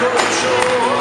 хочу